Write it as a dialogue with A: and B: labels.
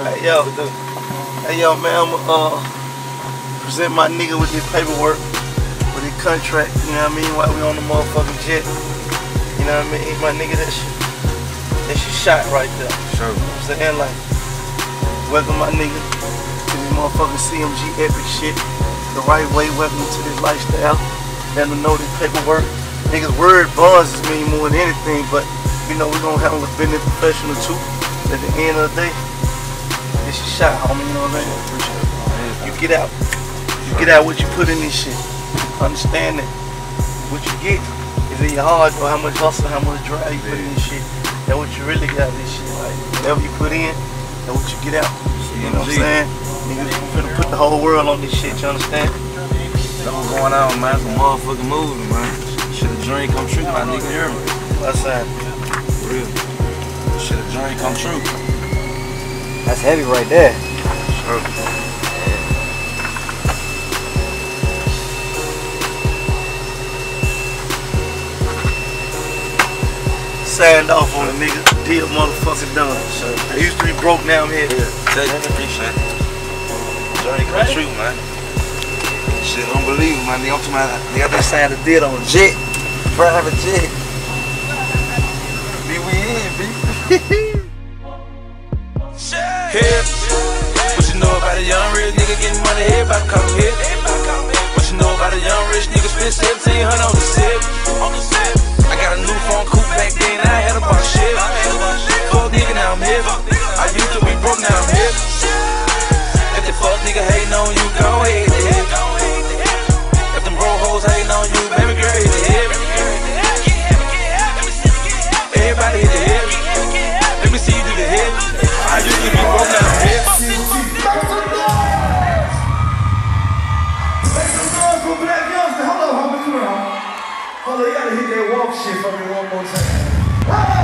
A: Hey yo, hey yo, man, I'ma uh, present my nigga with this paperwork, with his contract. You know what I mean? While we on the motherfucking jet. You know what I mean? My nigga, that shit, that shit shot right there.
B: Sure.
A: You know what I'm saying like, welcome my nigga to this motherfucking CMG epic shit. The right way. Welcome to this lifestyle. Let them know this paperwork. Niggas word bonds is mean more than anything, but you know we gonna handle the business professional too. At the end of the day, this shit shot, homie. You know what I'm saying? You get out. You get out what you put in this shit. Understand that what you get is in your heart or how much hustle, how much drive you put in this shit. That's what you really got this shit. Like whatever you put in, that's what you get out. You know what I'm saying? Niggas you finna put the whole world on this shit, you understand?
B: What's going on, man. Some motherfucking moving, man. Shit a dream come true, my nigga. Hear me?
A: What's that?
B: For real. Shit a dream come true.
C: That's heavy right there.
B: Sure.
A: Signed off on a nigga. Deal motherfucking done. I used to be broke now I'm here.
B: Take it, appreciate it. Dream come
A: Right?
B: true, man. Shit unbelievable, man. Nigga, I'm talking about, nigga, I signed a deal on a jet. Private jet. Be we in, be.
D: Hip. What you know about a young rich nigga getting money? Everybody call him hip.
E: Hold on, you gotta hit that walk shit for me one more time.